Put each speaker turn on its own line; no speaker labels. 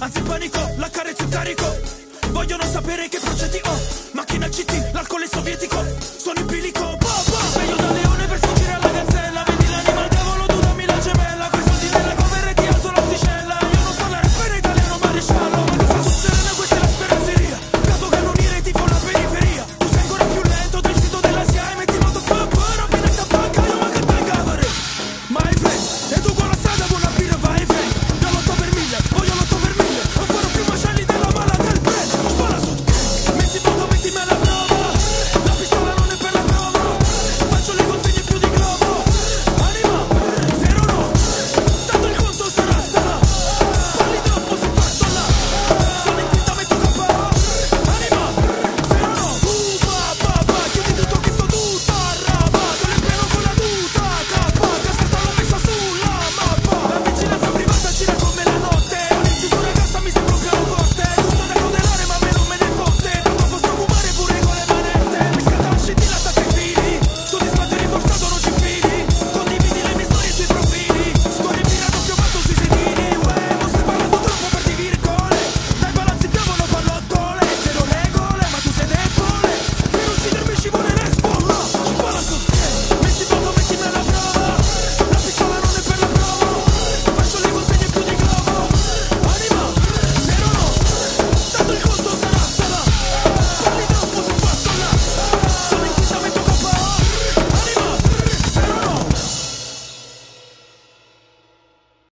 Anzi panico, la carezza in carico. Vogliono sapere che progetti ho. Macchina CT, l'alcol è sovietico. Sono in bilico.